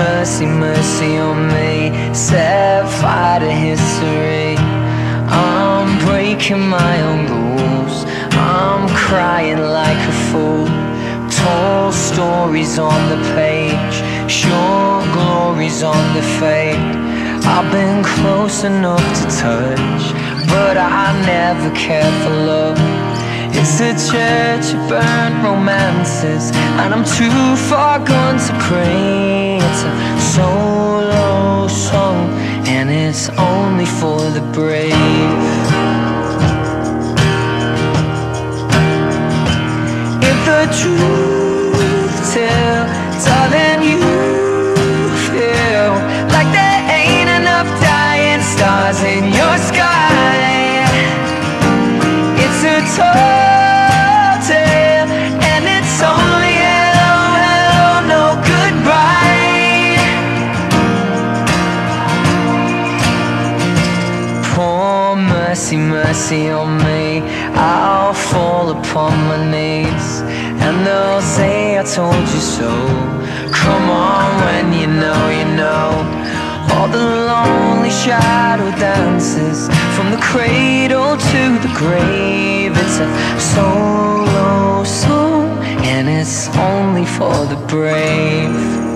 mercy, mercy on me. Set fire to history. I'm breaking my own rules. I'm crying like a fool. Tall stories on the page. Short glories on the fade. I've been close enough to touch But I never cared for love. It's a church of burnt romances And I'm too far gone to pray it's only for the brave If the truth tell, darling, you feel like there ain't enough dying stars in your sky. It's a tall mercy, mercy on me. I'll fall upon my knees, and they'll say I told you so. Come on, when you know, you know. All the lonely shadow dances from the cradle to the grave. It's a solo song, and it's only for the brave.